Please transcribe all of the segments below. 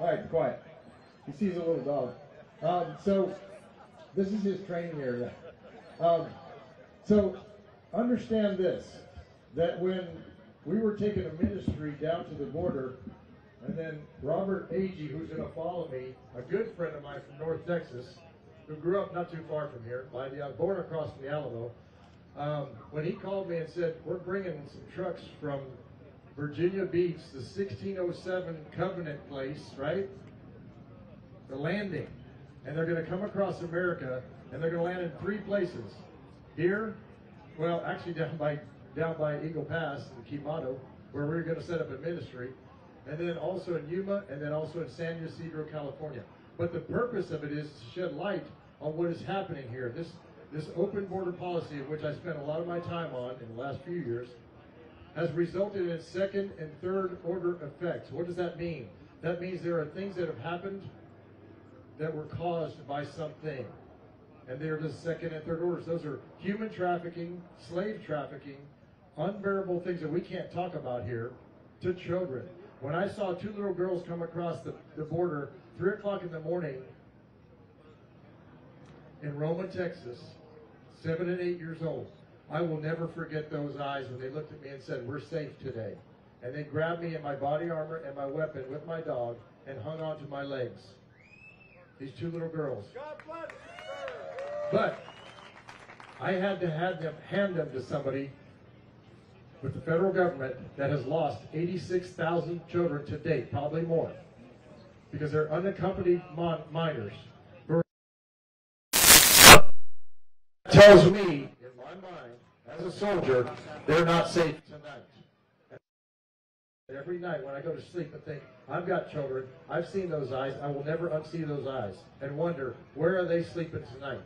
All right, quiet. He sees a little dog. Um, so this is his training area. Um, so understand this: that when we were taking a ministry down to the border, and then Robert Agee, who's going to follow me, a good friend of mine from North Texas, who grew up not too far from here, by the uh, border across the Alamo, um, when he called me and said, "We're bringing some trucks from Virginia Beach, the 1607 Covenant place, right? The landing, and they're going to come across America, and they're going to land in three places. Here, well, actually down by down by Eagle Pass, the Quemado, where we're going to set up a ministry, and then also in Yuma, and then also in San Ysidro, California. But the purpose of it is to shed light on what is happening here. This this open border policy, of which I spent a lot of my time on in the last few years, has resulted in second and third order effects. What does that mean? That means there are things that have happened that were caused by something. And they're the second and third orders. Those are human trafficking, slave trafficking, unbearable things that we can't talk about here to children. When I saw two little girls come across the, the border, 3 o'clock in the morning in Roma, Texas, seven and eight years old, I will never forget those eyes when they looked at me and said, We're safe today. And they grabbed me in my body armor and my weapon with my dog and hung onto my legs. These two little girls. But I had to have them hand them to somebody with the federal government that has lost 86,000 children to date, probably more, because they're unaccompanied mon- minors. Tells me, in my mind, as a soldier, they're not safe tonight. Every night when I go to sleep and think, I've got children, I've seen those eyes, I will never unsee those eyes and wonder, where are they sleeping tonight?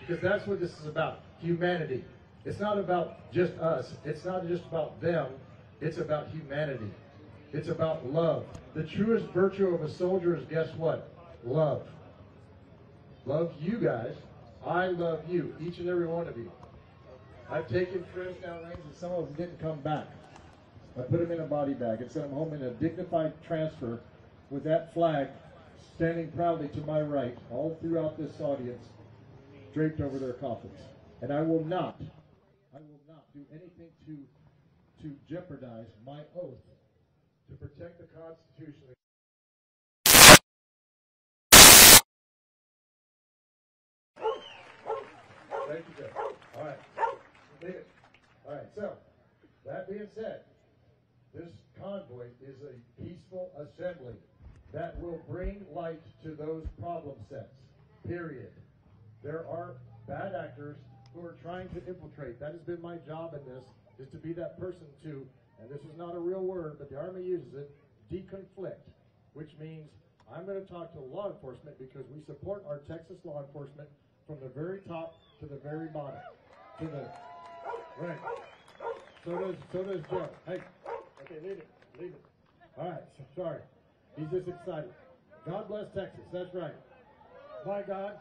Because that's what this is about humanity. It's not about just us, it's not just about them, it's about humanity. It's about love. The truest virtue of a soldier is guess what? Love. Love you guys. I love you, each and every one of you. I've taken friends down range and some of them didn't come back. I put them in a body bag and sent them home in a dignified transfer with that flag standing proudly to my right all throughout this audience, draped over their coffins. And I will not, I will not do anything to, to jeopardize my oath to protect the Constitution. Thank you, Jeff. All right. It. All right. So, that being said, this convoy is a peaceful assembly that will bring light to those problem sets. Period. There are bad actors who are trying to infiltrate. That has been my job in this, is to be that person to, and this is not a real word, but the Army uses it, deconflict, which means I'm going to talk to law enforcement because we support our Texas law enforcement from the very top to the very bottom. To the right. So does so does Joe. Hey, okay, leave it, leave it. All right, so, sorry. He's just excited. God bless Texas. That's right. My God.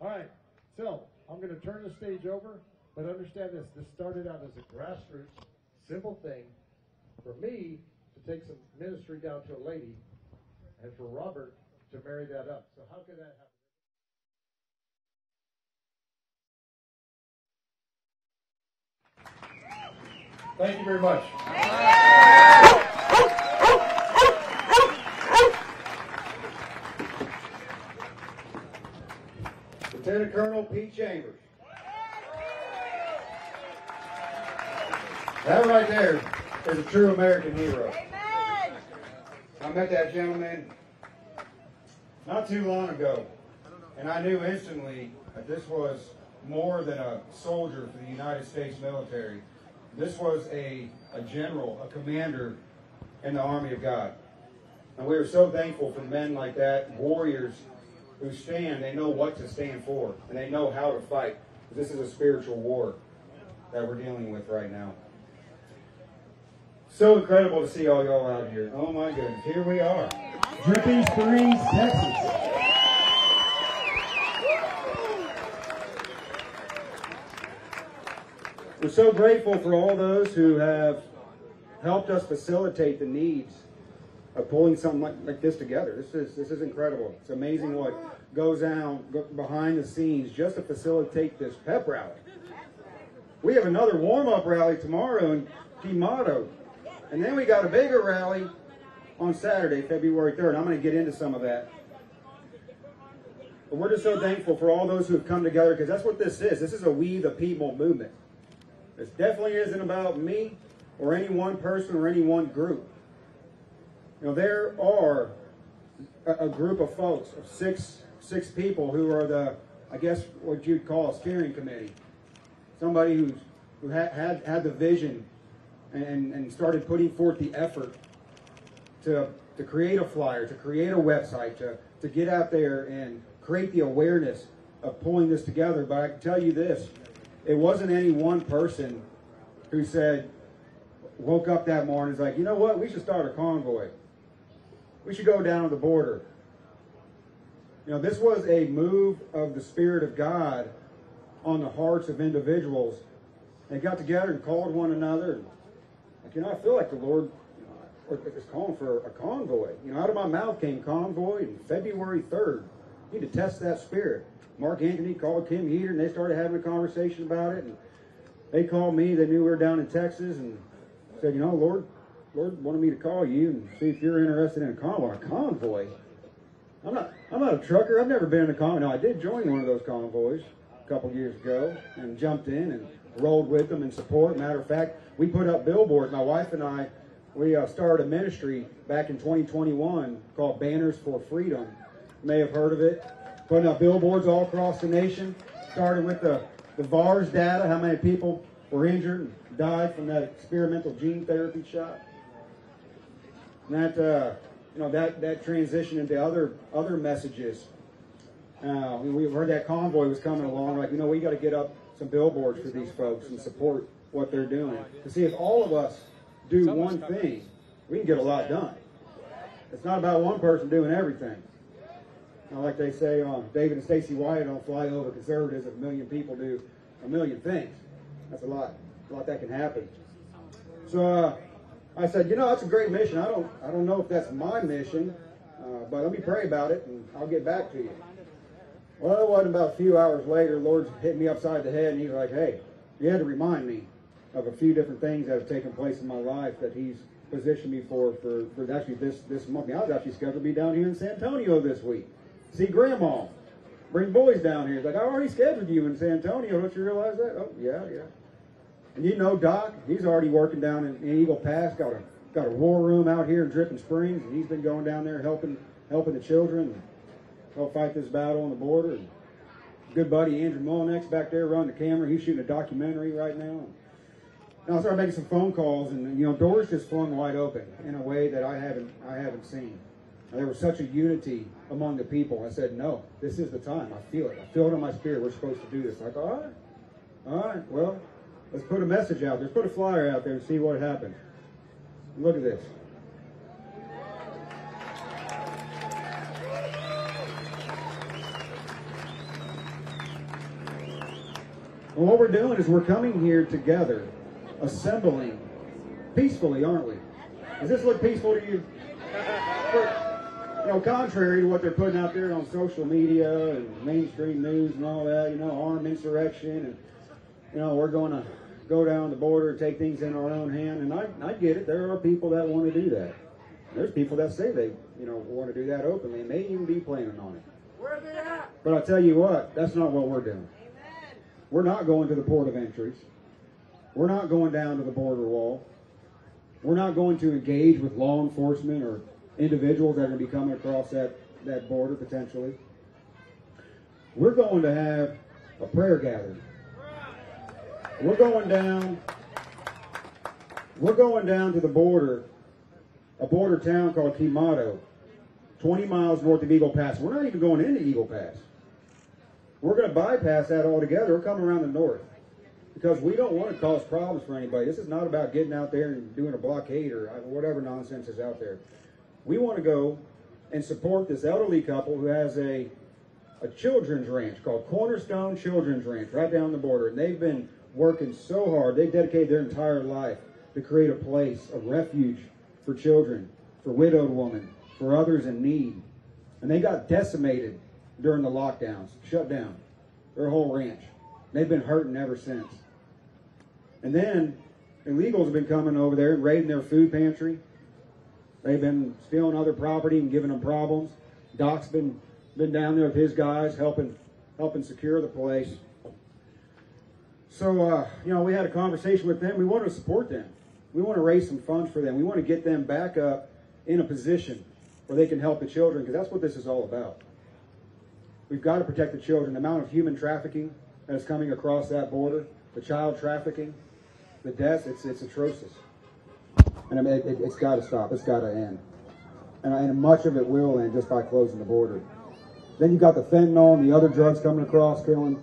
All right. So I'm going to turn the stage over, but understand this. This started out as a grassroots, simple thing for me to take some ministry down to a lady, and for Robert to marry that up. So how could that happen? Thank you very much. Lieutenant Colonel Pete Chambers. That right there is a true American hero. I met that gentleman not too long ago, and I knew instantly that this was more than a soldier for the United States military. This was a, a general, a commander in the Army of God. And we are so thankful for men like that, warriors who stand, they know what to stand for, and they know how to fight. This is a spiritual war that we're dealing with right now. So incredible to see all y'all out here. Oh my goodness, here we are. Dripping Springs, Texas. We're so grateful for all those who have helped us facilitate the needs of pulling something like, like this together. This is this is incredible. It's amazing what goes on behind the scenes just to facilitate this pep rally. We have another warm up rally tomorrow in Quemado, and then we got a bigger rally on Saturday, February 3rd. I'm going to get into some of that. But we're just so thankful for all those who have come together because that's what this is. This is a we the people movement. This definitely isn't about me or any one person or any one group. You know, there are a, a group of folks of six six people who are the, I guess, what you'd call a steering committee. Somebody who's who had had, had the vision and, and started putting forth the effort to to create a flyer, to create a website, to, to get out there and create the awareness of pulling this together. But I can tell you this it wasn't any one person who said, woke up that morning, is like, you know what, we should start a convoy. We should go down to the border. You know, this was a move of the Spirit of God on the hearts of individuals. They got together and called one another. And, like, you know, I feel like the Lord you know, is calling for a convoy. You know, out of my mouth came convoy and February 3rd. You need to test that spirit. Mark Anthony called Kim Heater and they started having a conversation about it. And they called me. They knew we were down in Texas and said, you know, Lord, Lord wanted me to call you and see if you're interested in a convoy. Convoy? I'm not. I'm not a trucker. I've never been in a convoy. No, I did join one of those convoys a couple years ago and jumped in and rolled with them in support. Matter of fact, we put up billboards. My wife and I, we uh, started a ministry back in 2021 called Banners for Freedom. You may have heard of it. Putting up billboards all across the nation. Started with the the VAERS data, how many people were injured and died from that experimental gene therapy shot. And that, uh, you know, that, that transitioned into other other messages. Uh, we heard that convoy was coming along, like, you know, we got to get up some billboards for these folks and support what they're doing. To see if all of us do one thing, we can get a lot done. It's not about one person doing everything. Now, like they say uh, David and Stacy Whited on Fly Over Conservatives, if a million people do a million things, that's a lot. A lot that can happen. So uh, I said, you know, that's a great mission. I don't, I don't know if that's my mission, uh, but let me pray about it, and I'll get back to you. Well, it wasn't about a few hours later. Lord hit me upside the head, and He's like, "Hey, you had to remind me of a few different things that have taken place in my life that He's positioned me for for, for actually this this month. I was actually scheduled to be down here in San Antonio this week, see Grandma, bring boys down here. He's like, I already scheduled you in San Antonio. Don't you realize that? Oh, yeah, yeah. And you know, Doc, he's already working down in, in Eagle Pass. Got a got a war room out here in Dripping Springs, and he's been going down there helping helping the children help fight this battle on the border. And good buddy Andrew Mullinex back there running the camera. He's shooting a documentary right now. And I started making some phone calls, and you know, doors just flung wide open in a way that I haven't I haven't seen. There was such a unity among the people. I said, "No, this is the time. I feel it. I feel it in my spirit. We're supposed to do this." Like, all right, all right. Well, let's put a message out there. Let's put a flyer out there and see what happens. Look at this. Well, what we're doing is we're coming here together assembling peacefully, aren't we? Does this look peaceful to you? you know, contrary to what they're putting out there on social media and mainstream news and all that, you know, armed insurrection and, you know, we're going to go down the border and take things in our own hand. And I, I get it. There are people that want to do that. There's people that say they, you know, want to do that openly and may even be planning on it. Where they at? But I tell you what, that's not what we're doing. Amen. We're not going to the port of entries. We're not going down to the border wall. We're not going to engage with law enforcement or individuals that are going to be coming across that, that border potentially. We're going to have a prayer gathering. We're going down. We're going down to the border, a border town called Quemado, 20 miles north of Eagle Pass. We're not even going into Eagle Pass. We're going to bypass that altogether. We're coming around the north because we don't want to cause problems for anybody. This is not about getting out there and doing a blockade or uh, whatever nonsense is out there. We want to go and support this elderly couple who has a a children's ranch called Cornerstone Children's Ranch right down the border, and they've been working so hard. They've dedicated their entire life to create a place of refuge for children for widowed women, for others in need. And they got decimated during the lockdowns, shut down their whole ranch. They've been hurting ever since. And then illegals have been coming over there and raiding their food pantry. They've been stealing other property and giving them problems. Doc's been been down there with his guys helping helping secure the place. So uh, you know, we had a conversation with them. We want to support them. We want to raise some funds for them. We want to get them back up in a position where they can help the children because that's what this is all about. We've got to protect the children. The amount of human trafficking that is coming across that border, the child trafficking, the deaths, it's, it's atrocious. And I mean, it, it's got to stop. It's got to end. And, and much of it will end just by closing the border. Then you got the fentanyl and the other drugs coming across, killing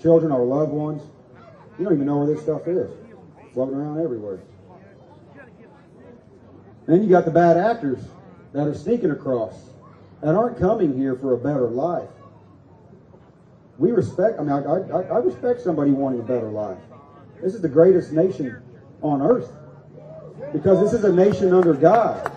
children or loved ones. You don't even know where this stuff is. Floating around everywhere. Then you got the bad actors that are sneaking across that aren't coming here for a better life. We respect, I mean, I, I, I respect somebody wanting a better life. This is the greatest nation on earth because this is a nation under God.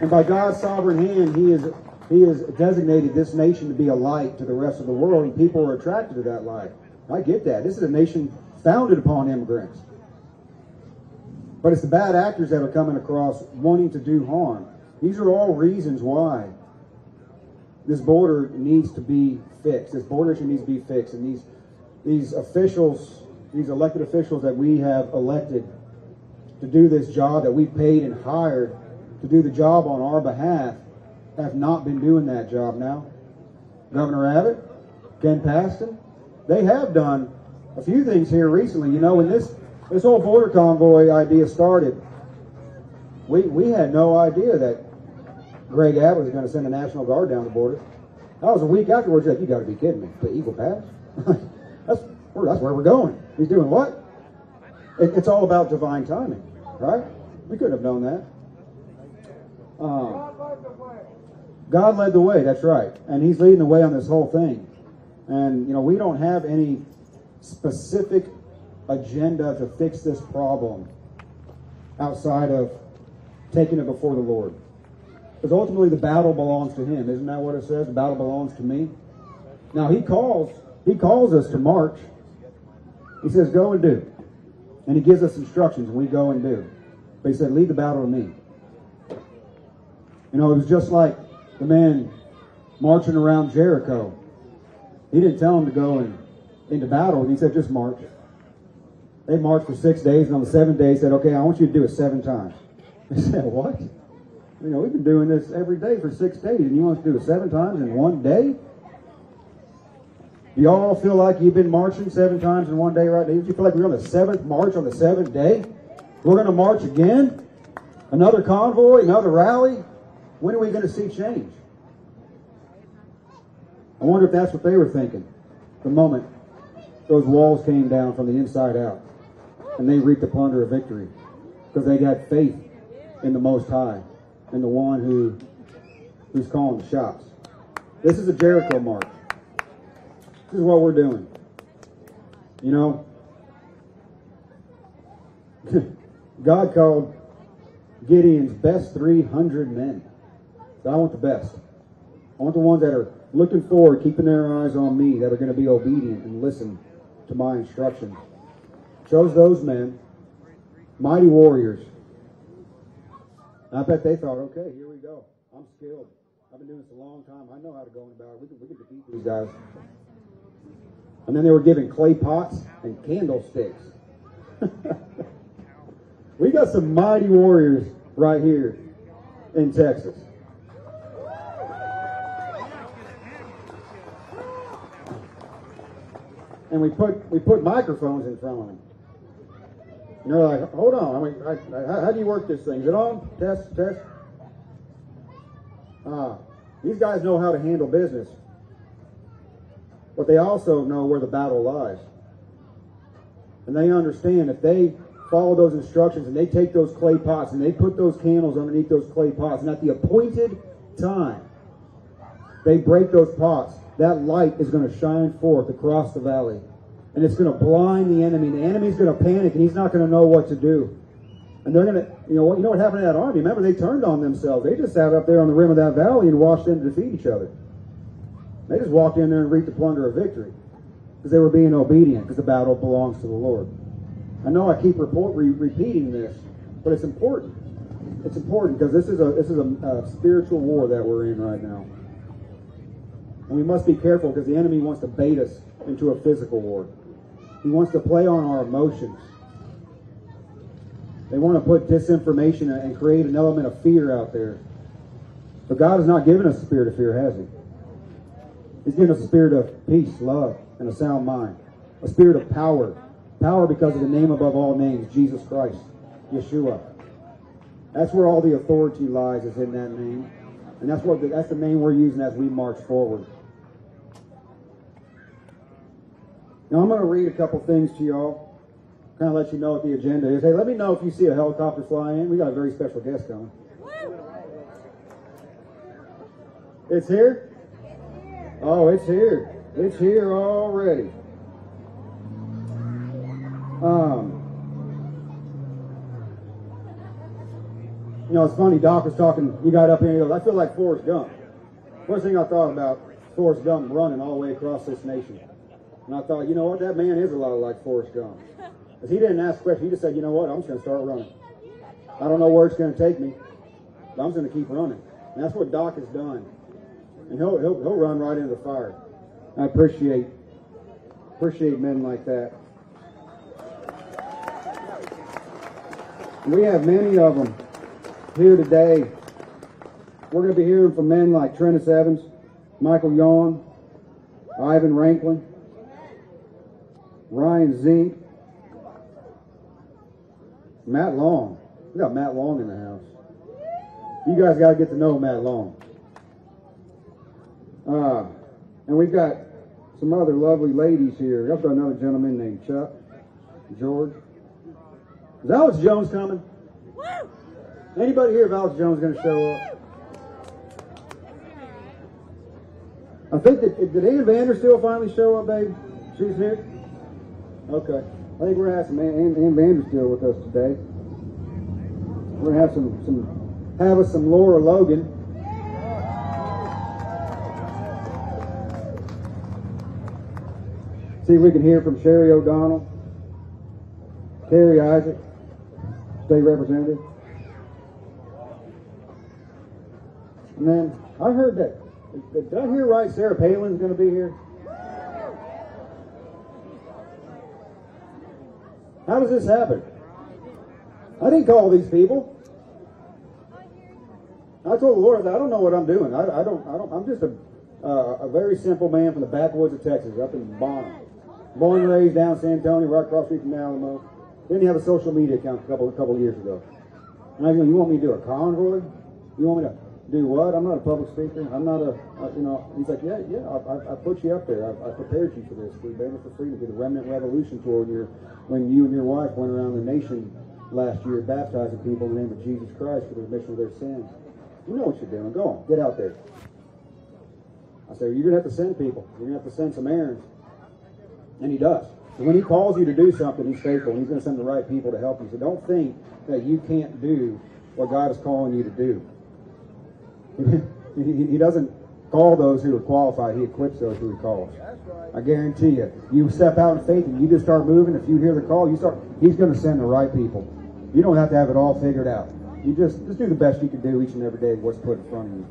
And by God's sovereign hand, He is He has designated this nation to be a light to the rest of the world, and people are attracted to that light. I get that. This is a nation founded upon immigrants. But it's the bad actors that are coming across wanting to do harm. These are all reasons why this border needs to be fixed. This border issue needs to be fixed. And these these officials, these elected officials that we have elected to do this job that we paid and hired to do the job on our behalf have not been doing that job now. Governor Abbott, Ken Paxton, they have done a few things here recently. You know, when this this whole border convoy idea started, we we had no idea that Greg Abbott was going to send the National Guard down the border. That was a week afterwards. Like, you got to be kidding me. The Eagle Pass? that's, where, that's where we're going. He's doing what? It, it's all about divine timing, right? We couldn't have known that. Um, God led the way, that's right. And He's leading the way on this whole thing. And, you know, we don't have any specific agenda to fix this problem outside of taking it before the Lord. Because ultimately the battle belongs to him. Isn't that what it says? The battle belongs to me. Now he calls, he calls us to march. He says, go and do. And he gives us instructions and we go and do. But he said, lead the battle to me. You know, it was just like the man marching around Jericho. He didn't tell him to go into battle. He said, just march. They marched for six days, and on the seventh day, he said, okay, I want you to do it seven times. They said, what? You know, we've been doing this every day for six days, and you want us to do it seven times in one day? Do y'all feel like you've been marching seven times in one day right now? Do you feel like we're on the seventh march on the seventh day? We're going to march again? Another convoy? Another rally? When are we going to see change? I wonder if that's what they were thinking the moment those walls came down from the inside out and they reaped the plunder of victory because they got faith in the Most High and the one who who's calling the shots. This is a Jericho march. This is what we're doing. You know, God called Gideon's best 300 men. So I want the best. I want the ones that are looking forward, keeping their eyes on me, that are going to be obedient and listen to my instructions. Chose those men, mighty warriors, I bet they thought, okay, here we go. I'm skilled. I've been doing this a long time. I know how to go in battle. We can, we can defeat these guys. And then they were given clay pots and candlesticks. we got some mighty warriors right here in Texas. And we put we put microphones in front of them. And they're like, hold on. I mean, I, I, how, how, do you work this thing? Is it on? Test, test. Uh, these guys know how to handle business. But they also know where the battle lies. And they understand if they follow those instructions and they take those clay pots and they put those candles underneath those clay pots, and at the appointed time, they break those pots, that light is going to shine forth across the valley and it's going to blind the enemy. The enemy's going to panic and he's not going to know what to do. And they're gonna, you know, you know what happened to that army? Remember, they turned on themselves. They just sat up there on the rim of that valley and watched them defeat each other. They just walked in there and reaped the plunder of victory because they were being obedient. Because the battle belongs to the Lord. I know I keep report, re- repeating this, but it's important. It's important because this is a this is a, a spiritual war that we're in right now, and we must be careful because the enemy wants to bait us into a physical war. He wants to play on our emotions. They want to put disinformation and create an element of fear out there. But God has not given us a spirit of fear, has He? He's given us a spirit of peace, love, and a sound mind. A spirit of power. Power because of the name above all names, Jesus Christ, Yeshua. That's where all the authority lies, is in that name. And that's what the, that's the name we're using as we march forward. Now I'm going to read a couple things to y'all, kind of let you know what the agenda is. Hey, let me know if you see a helicopter fly in. We got a very special guest coming. It's here? Oh, it's here. It's here already. Um, you know, it's funny. Doc was talking. You got up here and he goes, "I feel like Forrest Gump." First thing I thought about Forrest Gump running all the way across this nation, and I thought, you know what, that man is a lot like Forrest Gump. Because he didn't ask questions. He just said, you know what, I'm just going to start running. I don't know where it's going to take me, but I'm just going to keep running. And that's what Doc has done. And he'll, he'll, he'll run right into the fire. I appreciate appreciate men like that. We have many of them here today. We're going to be hearing from men like Trentus Evans, Michael Yon, Ivan Raiklin, Ryan Zink, Matt Long. We got Matt Long in the house. You guys got to get to know Matt Long. Uh, and we've got some other lovely ladies here. We've got another gentleman named Chuck, George. Is Alex Jones coming? Anybody here if Alex Jones going to show up? I think that did Ann Vandersteel finally show up, babe? She's here. Okay. I think we're gonna have some Ann, Ann, Ann Vandersteel with us today. We're gonna have some some have us some Lara Logan. See if we can hear from Sherry O'Donnell, Carrie Isaac, state representative. And then I heard that. Did I hear right? Sarah Palin's going to be here. How does this happen? I didn't call these people. I told the Lord I don't know what I'm doing. I, I don't. I don't. I'm just a uh, a very simple man from the backwoods of Texas, up in Bonham. Born and raised down San Antonio, right across street from Alamo. Didn't have a social media account a couple a couple years ago. And I go, you want me to do a convoy? You want me to do what? I'm not a public speaker. I'm not a, uh, you know. He's like, yeah, yeah. I, I, I put you up there. I, I prepared you for this. For Banner for Freedom, for the Remnant Revolution tour. When, you're, when you and your wife went around the nation last year, baptizing people in the name of Jesus Christ for the remission of their sins. You know what you're doing. Go on, get out there. I said, you're gonna have to send people. You're gonna have to send some errands, and he does. So when he calls you to do something, he's faithful. And he's gonna send the right people to help you. So don't think that you can't do what God is calling you to do. he, doesn't call those who are qualified. He equips those who he calls. I guarantee you. You step out in faith and you just start moving. If you hear the call, you start. He's going to send the right people. You don't have to have it all figured out. You just just do the best you can do each and every day. What's put in front of you.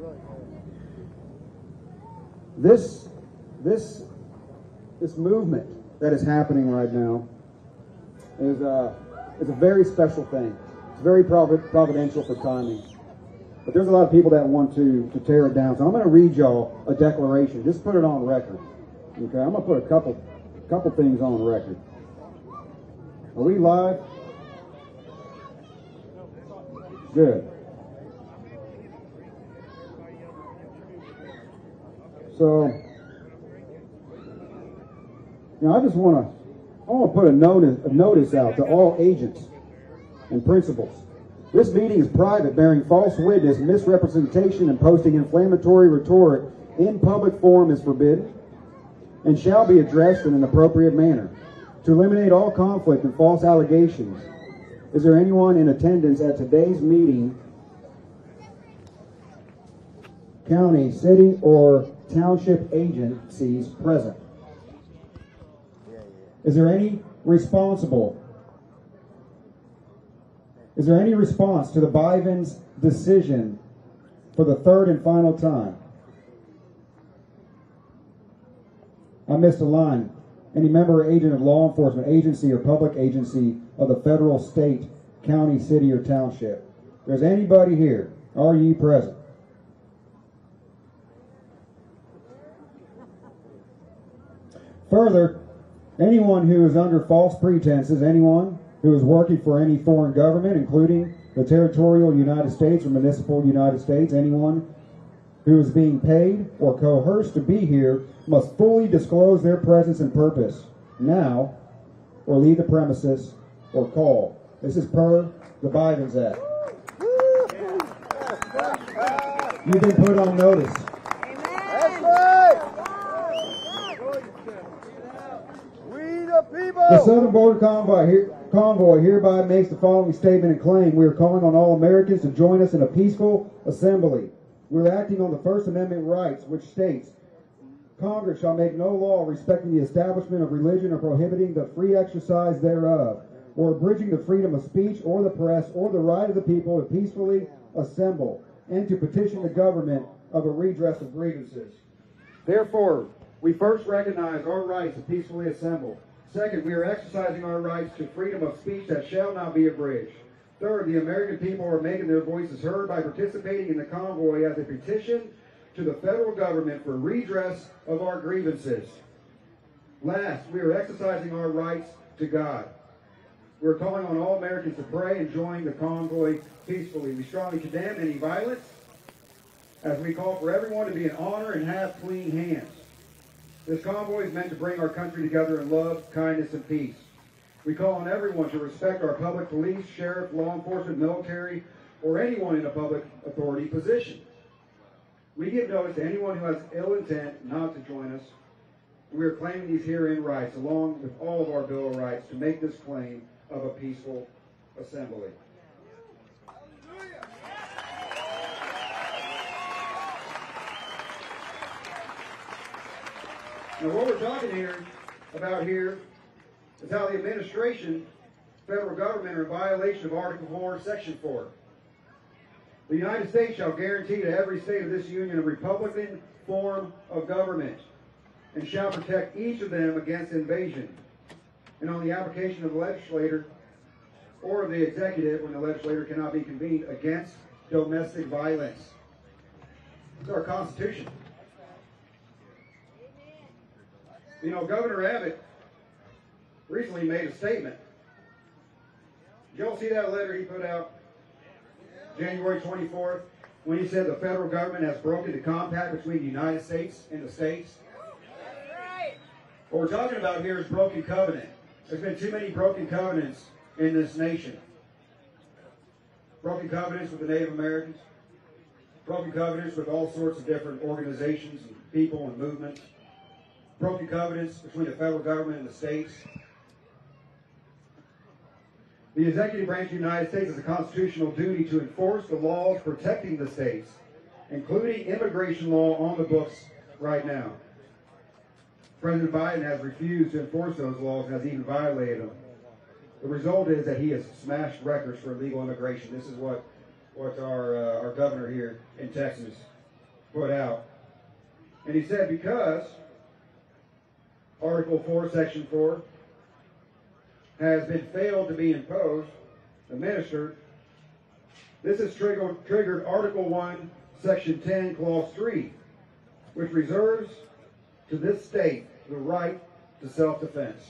This this this movement that is happening right now is uh, is a very special thing. It's very providential for timing. But there's a lot of people that want to, to tear it down. So I'm going to read y'all a declaration. Just put it on record. Okay, I'm going to put a couple, couple things on record. Are we live? Good. So, know, I just want to, I want to put a notice, a notice out to all agents and principals this meeting is private, bearing false witness, misrepresentation, and posting inflammatory rhetoric in public forum is forbidden and shall be addressed in an appropriate manner. To eliminate all conflict and false allegations, Is there anyone in attendance at today's meeting, county, city, or township agencies present? Is there any responsible? Is there any response to the Bivens decision for the third and final time? I missed a line. Any member or agent of law enforcement agency or public agency of the federal, state, county, city, or township. There's anybody here, are ye present? Further, anyone who is under false pretenses, anyone who is working for any foreign government, including the territorial United States or municipal United States, anyone who is being paid or coerced to be here must fully disclose their presence and purpose now or leave the premises or call. This is per the Bivens Act. You've been put on notice. The Southern Border Convoy, here, Convoy hereby makes the following statement and claim. We are calling on all Americans to join us in a peaceful assembly. We're acting on the First Amendment rights, which states Congress shall make no law respecting the establishment of religion or prohibiting the free exercise thereof, or abridging the freedom of speech or the press or the right of the people to peacefully assemble and to petition the government of a redress of grievances. Therefore, we first recognize our rights to peacefully assemble. Second, we are exercising our rights to freedom of speech that shall not be abridged. Third, the American people are making their voices heard by participating in the convoy as a petition to the federal government for redress of our grievances. Last, we are exercising our rights to God. We're calling on all Americans to pray and join the convoy peacefully. We strongly condemn any violence as we call for everyone to be in honor and have clean hands. This convoy is meant to bring our country together in love, kindness, and peace. We call on everyone to respect our public police, sheriff, law enforcement, military, or anyone in a public authority position. We give notice to anyone who has ill intent not to join us. We are claiming these herein rights, along with all of our Bill of Rights, to make this claim of a peaceful assembly. Now, what we're talking here about here is how the administration, federal government, are in violation of Article 4, Section 4. The United States shall guarantee to every state of this union a Republican form of government and shall protect each of them against invasion and on the application of the legislator or of the executive when the legislator cannot be convened against domestic violence. It's our Constitution. You know, Governor Abbott recently made a statement. Did y'all see that letter he put out January 24th when he said the federal government has broken the compact between the United States and the states? What we're talking about here is broken covenant. There's been too many broken covenants in this nation. Broken covenants with the Native Americans, broken covenants with all sorts of different organizations and people and movements broken covenants between the federal government and the states. The executive branch of the United States has a constitutional duty to enforce the laws protecting the states, including immigration law on the books right now. President Biden has refused to enforce those laws and has even violated them. The result is that he has smashed records for illegal immigration. This is what, what our, uh, our governor here in Texas put out. And he said because Article 4, Section 4, has been failed to be imposed, administered. This has triggered, triggered Article 1, Section 10, Clause 3, which reserves to this state the right to self-defense.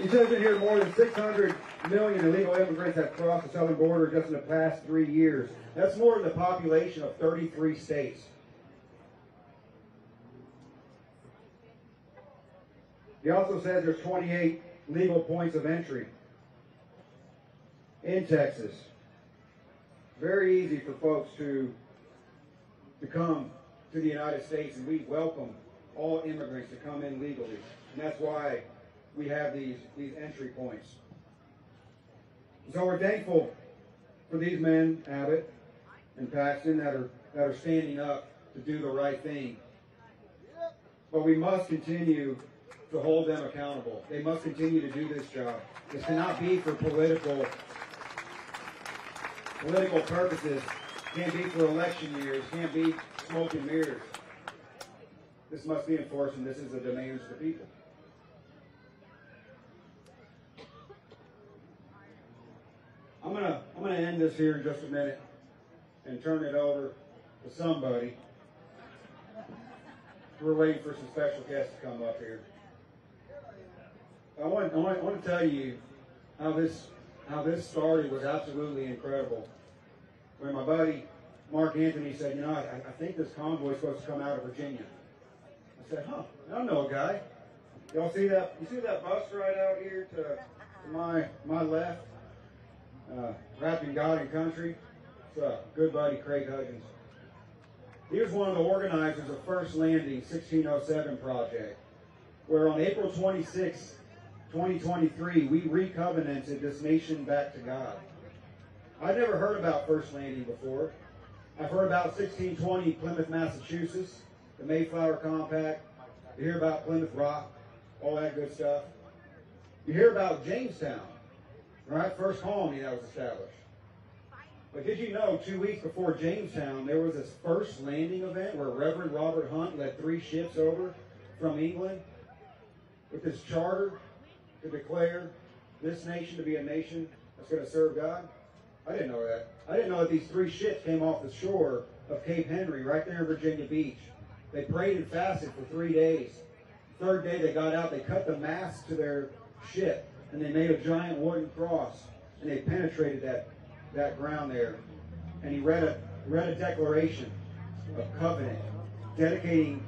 He says in here more than 600 million illegal immigrants have crossed the southern border just in the past three years. That's more than the population of 33 states. He also says there's 28 legal points of entry in Texas. Very easy for folks to, to come to the United States, and we welcome all immigrants to come in legally. And that's why we have these, these entry points. So we're thankful for these men, Abbott and Paxton, that are, that are standing up to do the right thing. But we must continue to hold them accountable. They must continue to do this job. This cannot be for political political purposes. Can't be for election years. Can't be smoke and mirrors. This must be enforced, and this is the demands of the people. I'm gonna I'm gonna end this here in just a minute and turn it over to somebody. We're waiting for some special guests to come up here. I want, I want, I want to tell you how this how this started was absolutely incredible. When my buddy Mark Anthony said, you know, I, I think this convoy is supposed to come out of Virginia. I said, huh, I don't know a guy. Y'all see that? You see that bus right out here to, to my my left? Uh, wrapping God and Country. It's a good buddy, Craig Huggins. He was one of the organizers of First Landing 1607 project, where on April 26, 2023, we recovenanted this nation back to God. I'd never heard about First Landing before. I've heard about 1620 Plymouth, Massachusetts, the Mayflower Compact. You hear about Plymouth Rock, all that good stuff. You hear about Jamestown, right? First colony that was established. But did you know, two weeks before Jamestown, there was this first landing event where Reverend Robert Hunt led three ships over from England with this charter to declare this nation to be a nation that's going to serve God? I didn't know that. I didn't know that these three ships came off the shore of Cape Henry, right there in Virginia Beach. They prayed and fasted for three days. Third day they got out, they cut the mast to their ship, and they made a giant wooden cross, and they penetrated that, that ground there. And he read a, read a declaration of covenant, dedicating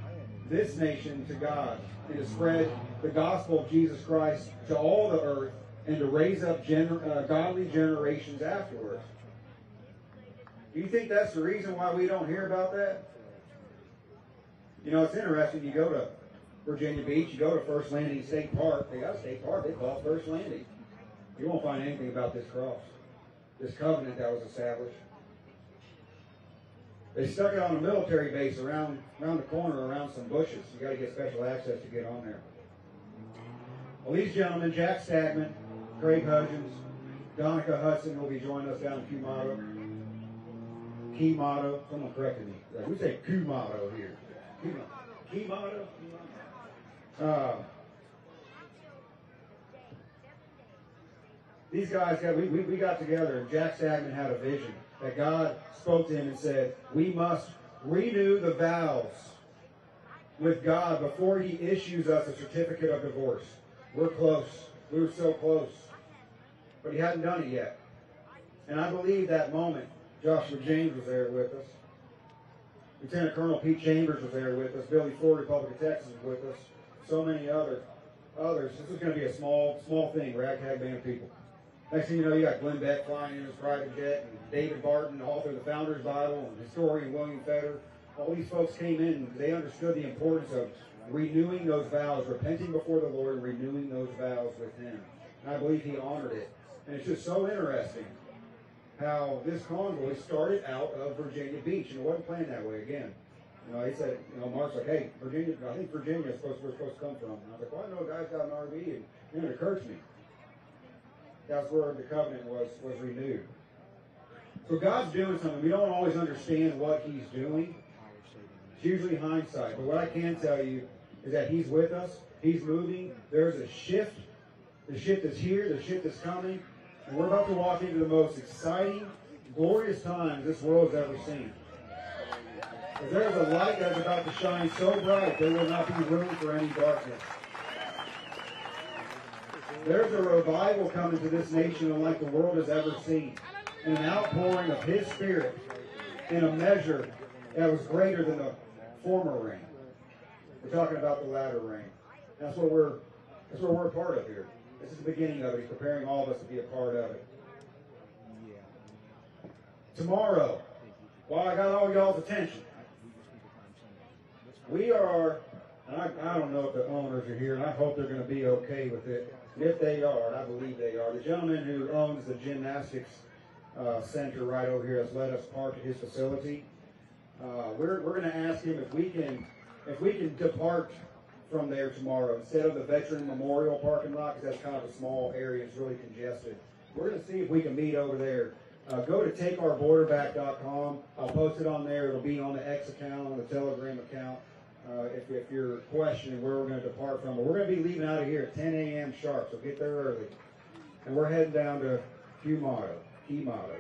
this nation to God and to spread the gospel of Jesus Christ to all the earth and to raise up gener- uh, godly generations afterwards. Do you think that's the reason why we don't hear about that? You know, it's interesting. You go to Virginia Beach, you go to First Landing State Park. They got a state park. They call it First Landing. You won't find anything about this cross, this covenant that was established. They stuck it on a military base around around the corner, around some bushes. You got to get special access to get on there. Well, these gentlemen, Jack Stagman, Craig Hudgens, Donica Hudson, will be joining us down in Kumado. Kumado, someone corrected me. We say Kumado here. Kumado. Uh, these guys got we, we, we got together and Jack Stagman had a vision that God spoke to him and said, We must renew the vows with God before he issues us a certificate of divorce. We're close. We were so close. But he hadn't done it yet. And I believe that moment, Joshua James was there with us. Lieutenant Colonel Pete Chambers was there with us. Billy Ford, Republic of Texas, was with us. So many other others. This is going to be a small, small thing, ragtag band of people. Next thing you know, you got Glenn Beck flying in his private jet, and David Barton, author of the Founder's Bible, and historian William Federer. All these folks came in, they understood the importance of renewing those vows, repenting before the Lord, and renewing those vows with Him. And I believe He honored it. And it's just so interesting how this convoy started out of Virginia Beach, and it wasn't planned that way again. You know, he said, you know, Mark's like, hey, Virginia, I think Virginia is supposed, we're supposed to come from. And I was like, well, I know a guy's got an RV, and then it occurred to me. That's where the covenant was, was renewed. So God's doing something. We don't always understand what He's doing. It's usually hindsight. But what I can tell you is that He's with us. He's moving. There's a shift. The shift is here. The shift is coming. And we're about to walk into the most exciting, glorious times this world has ever seen. There's a light that's about to shine so bright, there will not be room for any darkness. There's a revival coming to this nation unlike the world has ever seen. And an outpouring of His Spirit in a measure that was greater than the former rain. We're talking about the latter rain. That's what we're that's what we're a part of here. This is the beginning of it. He's preparing all of us to be a part of it. Tomorrow, while I got all y'all's attention, we are and I, I don't know if the owners are here, and I hope they're going to be okay with it. If they are, and I believe they are, the gentleman who owns the gymnastics uh, center right over here has let us park at his facility. Uh, we're we're going to ask him if we can if we can depart from there tomorrow instead of the Veteran Memorial parking lot because that's kind of a small area. It's really congested. We're going to see if we can meet over there. Uh, go to takeourborderback.com. I'll post it on there. It'll be on the X account, on the Telegram account. Uh, if, if you're questioning where we're going to depart from, but we're going to be leaving out of here at 10 a.m. sharp, so get there early. And we're heading down to Quemado, Quemado.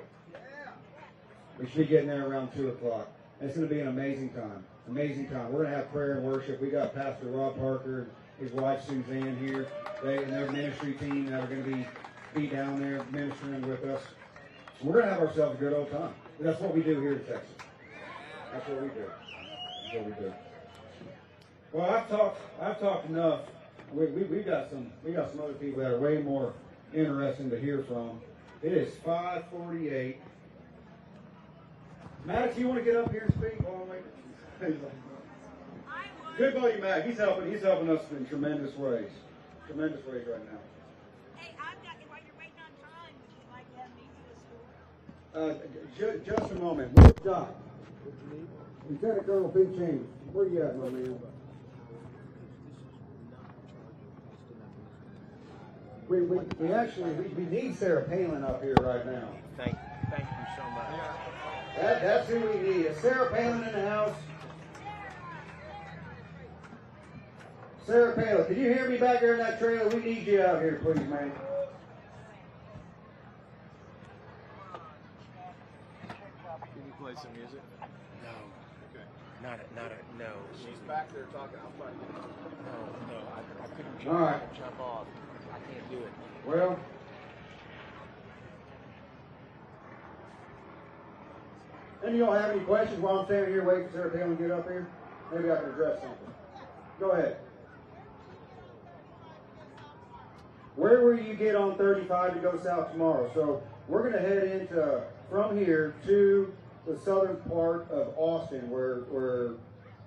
We should be getting there around 2 o'clock. And it's going to be an amazing time. Amazing time. We're going to have prayer and worship. We got Pastor Rob Parker and his wife Suzanne here. They and their ministry team that are going to be, be down there ministering with us. We're going to have ourselves a good old time. That's what we do here in Texas. That's what we do. That's what we do. Well, I've talked. I've talked enough. We, we, we got some. We got some other people that are way more interesting to hear from. It is 5:48. Maddox, you want to get up here and speak while I'm? Good buddy, Mac. He's helping. He's helping us in tremendous ways. Tremendous ways right now. Hey, I've got, while you're waiting on time, would you like to have me do a story? Uh, ju- just a moment. Where's Doc? Lieutenant Colonel Pete Chambers, where you at, my man? We, we, we actually we, we need Sarah Palin up here right now. Thank, thank you so much. That, that's who we need. Is Sarah Palin in the house? Sarah Palin, can you hear me back there in that trailer? We need you out here, please, man. Can you play some music? No. Okay. Not a, not a, no. She's back there talking. I'll find it. No, no, I, I couldn't All jump, right. jump off. Can't do it. Well, any y'all have any questions while I'm standing here waiting for Sarah Palin to get up here? Maybe I can address something. Go ahead. Where will you get on 35 to go south tomorrow? So we're going to head into from here to the southern part of Austin, where where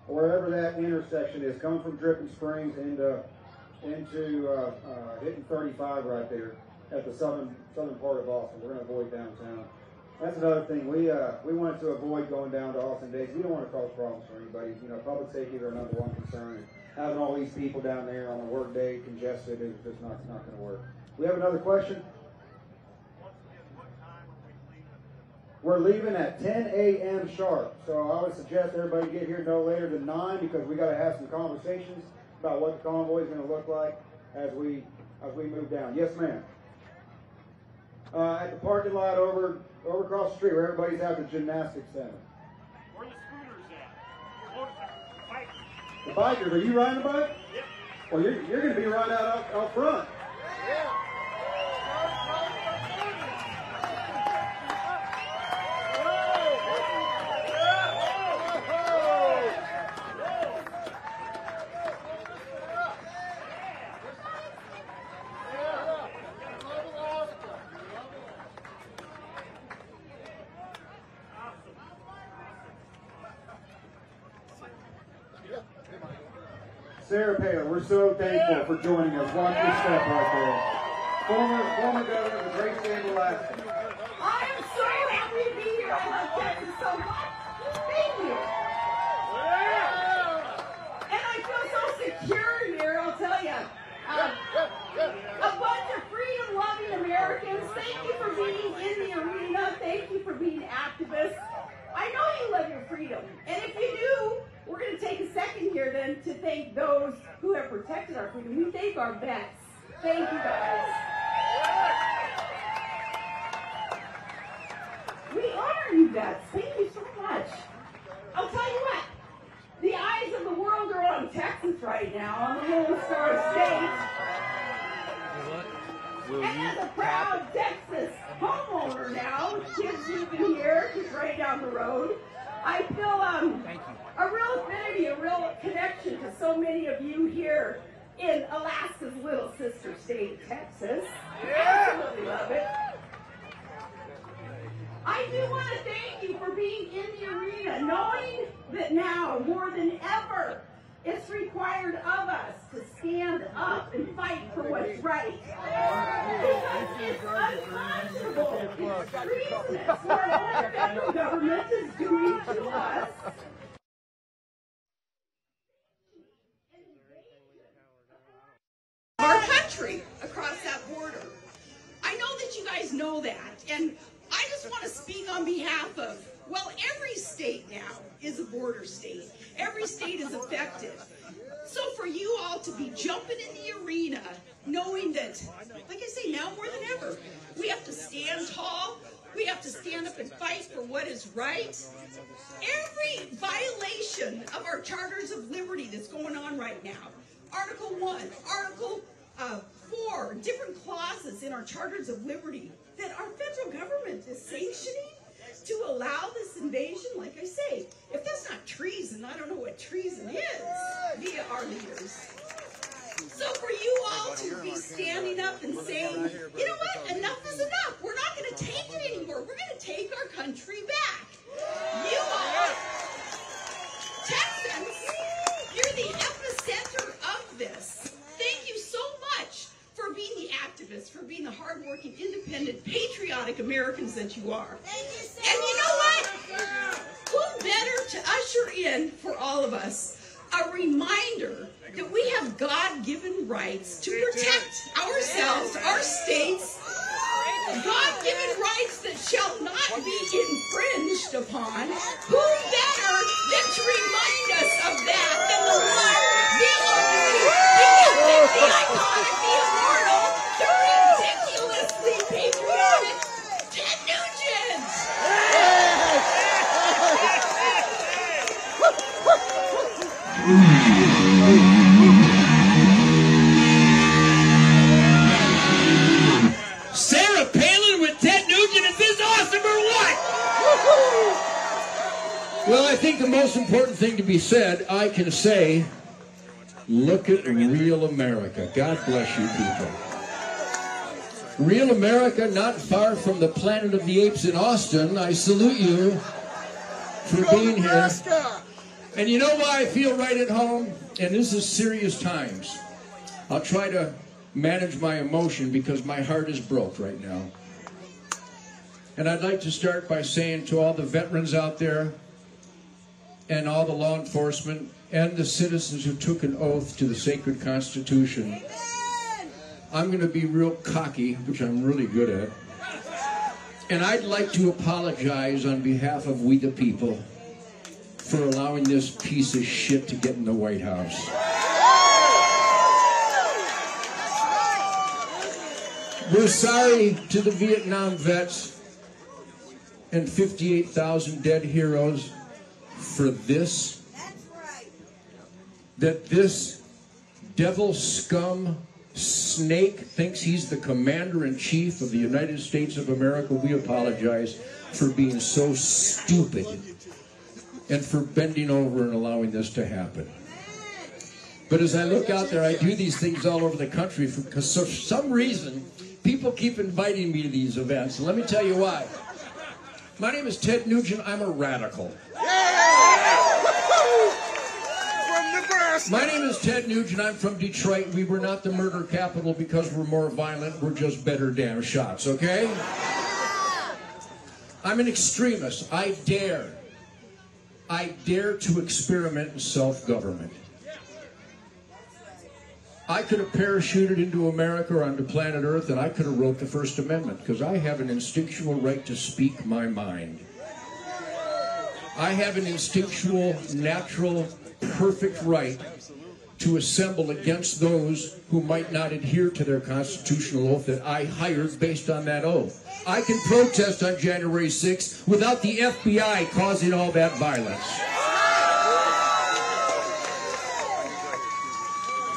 wherever that intersection is, coming from Dripping Springs into into uh, uh, hitting 35 right there at the southern southern part of Austin. We're going to avoid downtown. That's another thing. We uh, we wanted to avoid going down to Austin days. We don't want to cause problems for anybody. You know, public safety is our number one concern. Having all these people down there on a work day congested is just not not going to work. We have another question. We're leaving at 10 a.m. sharp, so I would suggest everybody get here no later than nine because we got to have some conversations about what the convoy is going to look like as we as we move down. Yes, ma'am. Uh, at the parking lot over over across the street where everybody's at the gymnastics center. Where the scooters at? Motorcycle, bikers. The bikers, are you riding a bike? Yep. Well, you're, you're going to be right out, out out front. Sarah Palin, we're so thankful for joining us. Watch your step right there. Former former governor of the great state of Alaska. I am so happy to be here. I love Texas so much. Thank you. And I feel so secure here, I'll tell you. Um, a bunch of freedom-loving Americans, thank you for being in the arena. Thank you for being activists. I know you love your freedom. And if you do, we're going to take a second here then to thank those who have protected our freedom. We thank our vets. Thank you guys. We honor you vets. Thank you so much. I'll tell you what. The eyes of the world are on Texas right now, on the Lone Star State. Will And you as a proud Texas homeowner now, with kids moving here, just right down the road, I feel um, a real affinity, a real connection to so many of you here in Alaska's little sister state, Texas. Absolutely love it. I do want to thank you for being in the arena, knowing that now more than ever, It's required of us to stand up and fight for what's right. Because it's unconscionable. It's treasonous what our federal government is doing to us. our country across that border. I know that you guys know that, and I just want to speak on behalf of, well, every state now is a border state. Every state is affected. So for you all to be jumping in the arena, knowing that, like I say, now more than ever, we have to stand tall, we have to stand up and fight for what is right. Every violation of our charters of liberty that's going on right now, Article 1, Article uh, 4, different clauses in our charters of liberty that our federal government is sanctioning to allow this invasion, like I say, if that's not treason, I don't know what treason is via our leaders. So for you all to be standing up and saying, you know what, enough is enough. We're not going to take it anymore. We're going to take our country back. You all, Texans, you're the epicenter of this. Thank you so much for being the activists, for being the hardworking, independent, patriotic Americans that you are. And you know what? Who better to usher in for all of us a reminder that we have God-given rights to protect ourselves, our states, God-given rights that shall not be infringed upon. Who better than to remind us of that than the one, the only, the epic, the iconic, the immortal, the Sarah Palin with Ted Nugent. Is this awesome or what? Well, I think the most important thing to be said, I can say, look at real America. God bless you people. Real America, not far from the planet of the apes in Austin. I salute you for being here. And you know why I feel right at home? And this is serious times. I'll try to manage my emotion because my heart is broke right now. And I'd like to start by saying to all the veterans out there and all the law enforcement and the citizens who took an oath to the sacred Constitution, I'm going to be real cocky, which I'm really good at. And I'd like to apologize on behalf of we the people for allowing this piece of shit to get in the White House. We're sorry to the Vietnam vets and 58,000 dead heroes for this. That this devil scum snake thinks he's the commander in chief of the United States of America. We apologize for being so stupid and for bending over and allowing this to happen. But as I look out there, I do these things all over the country because for some reason, people keep inviting me to these events. And let me tell you why. My name is Ted Nugent. I'm a radical. My name is Ted Nugent. I'm from Detroit. We were not the murder capital because we're more violent. We're just better damn shots, okay? I'm an extremist. I dare. I dare to experiment in self government. I could have parachuted into America or onto planet Earth and I could have wrote the First Amendment because I have an instinctual right to speak my mind. I have an instinctual, natural, perfect right to assemble against those who might not adhere to their constitutional oath that I hired based on that oath. I can protest on January 6th without the FBI causing all that violence.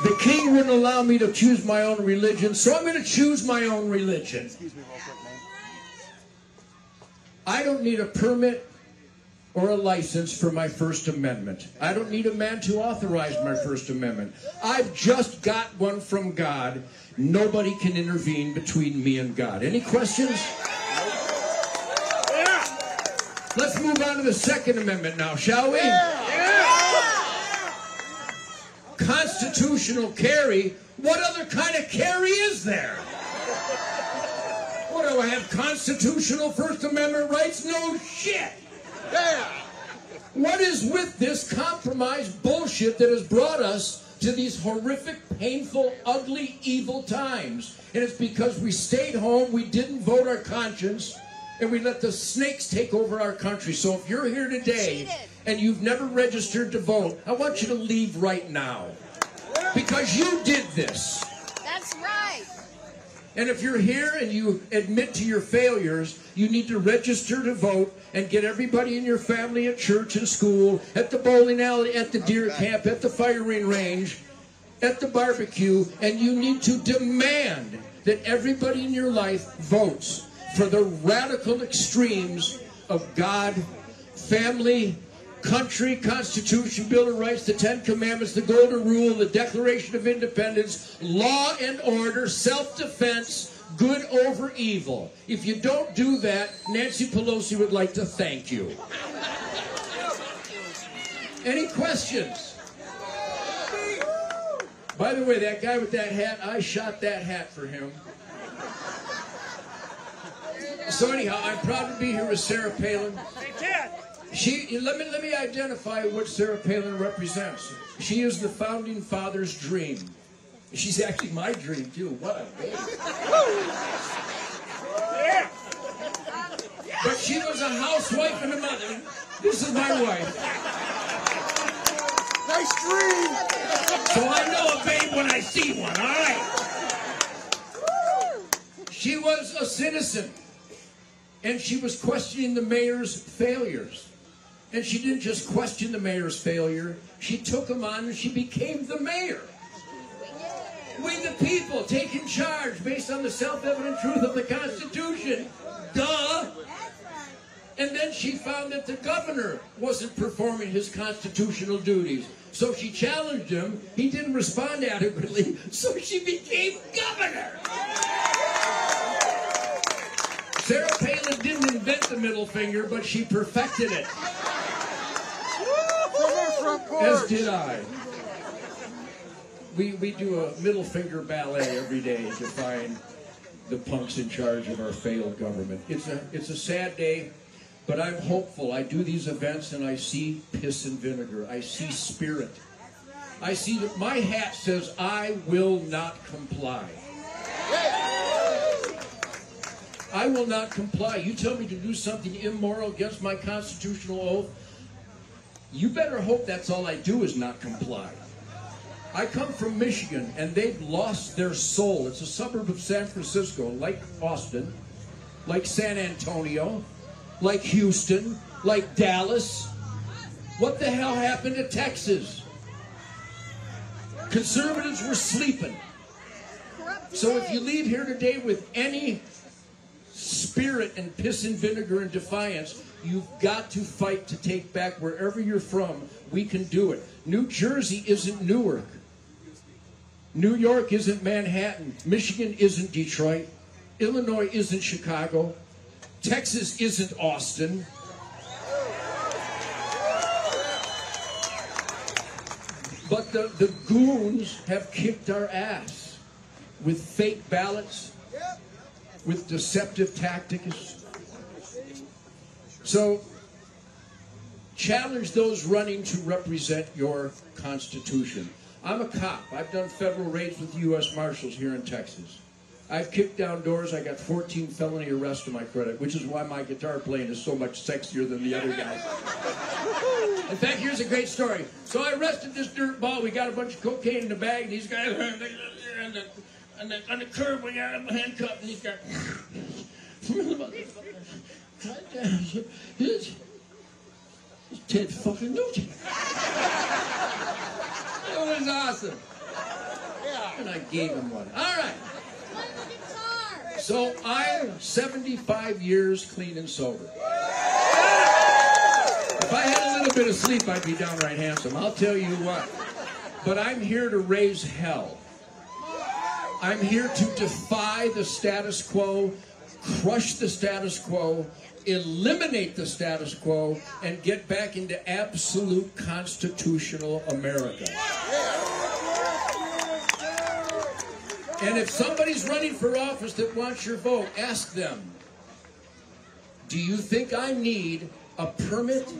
The king wouldn't allow me to choose my own religion, so I'm going to choose my own religion. I don't need a permit or a license for my First Amendment. I don't need a man to authorize my First Amendment. I've just got one from God. Nobody can intervene between me and God. Any questions? Yeah. Let's move on to the Second Amendment now, shall we? Yeah. constitutional carry, what other kind of carry is there? What do I have constitutional First Amendment rights? No shit. What is with this compromise bullshit that has brought us to these horrific, painful, ugly, evil times? And it's because we stayed home, we didn't vote our conscience, and we let the snakes take over our country. So if you're here today and you've never registered to vote, I want you to leave right now. Because you did this. And if you're here and you admit to your failures, you need to register to vote and get everybody in your family at church and school, at the bowling alley, at the deer camp, at the firing range, at the barbecue, and you need to demand that everybody in your life votes for the radical extremes of God, family, country, Constitution, Bill of Rights, the Ten Commandments, the Golden Rule, the Declaration of Independence, law and order, self-defense, good over evil. If you don't do that, Nancy Pelosi would like to thank you. Any questions? By the way, that guy with that hat, I shot that hat for him. So anyhow, I'm proud to be here with Sarah Palin. She let me let me identify what Sarah Palin represents. She is the founding father's dream. She's actually my dream too. What a baby. But she was a housewife and a mother. This is my wife. Nice dream. So I know a babe when I see one, all right? She was a citizen. And she was questioning the mayor's failures. And she didn't just question the mayor's failure, she took him on and she became the mayor. We the people taking charge based on the self-evident truth of the Constitution. Duh! And then she found that the governor wasn't performing his constitutional duties. So she challenged him. He didn't respond adequately, so she became governor. Sarah Palin didn't invent the middle finger, but she perfected it. As did I. We, we do a middle finger ballet every day to find the punks in charge of our failed government. It's a, it's a sad day, but I'm hopeful. I do these events and I see piss and vinegar. I see spirit. I see that my hat says, I will not comply. I will not comply. You tell me to do something immoral against my constitutional oath, you better hope that's all I do is not comply. I come from Michigan, and they've lost their soul. It's a suburb of San Francisco, like Austin, like San Antonio, like Houston, like Dallas. What the hell happened to Texas? Conservatives were sleeping. So if you leave here today with any spirit and piss and vinegar and defiance, you've got to fight to take back wherever you're from. We can do it. New Jersey isn't Newark. New York isn't Manhattan. Michigan isn't Detroit. Illinois isn't Chicago. Texas isn't Austin. But the, the goons have kicked our ass with fake ballots, with deceptive tactics. So, challenge those running to represent your Constitution. I'm a cop. I've done federal raids with the U.S. Marshals here in Texas. I've kicked down doors. I got 14 felony arrests to my credit, which is why my guitar playing is so much sexier than the other guys. In fact, here's a great story. So I arrested this dirt ball. We got a bunch of cocaine in the bag. These guys are on the, on the, curb. We got him handcuffed. And these It's, it's Ted fucking Nugent. It was awesome. Yeah. And I gave him one. All right. So I'm 75 years clean and sober. If I had a little bit of sleep, I'd be downright handsome. I'll tell you what. But I'm here to raise hell. I'm here to defy the status quo, crush the status quo, eliminate the status quo, and get back into absolute constitutional America. And if somebody's running for office that wants your vote, ask them, do you think I need a permit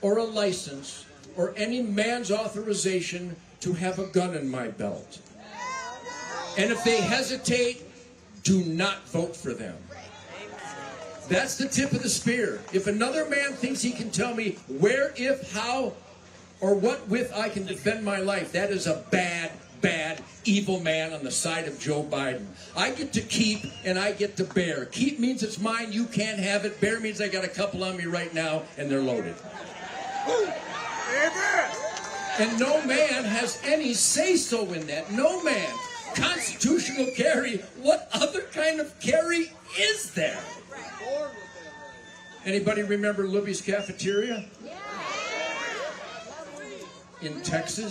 or a license or any man's authorization to have a gun in my belt? And if they hesitate, do not vote for them. That's the tip of the spear. If another man thinks he can tell me where, if, how, or what with I can defend my life, that is a bad, bad, evil man on the side of Joe Biden. I get to keep and I get to bear. Keep means it's mine, you can't have it. Bear means I got a couple on me right now and they're loaded. And no man has any say so in that. No man. Constitutional carry. What other kind of carry is there? Anybody remember Luby's cafeteria? In Texas?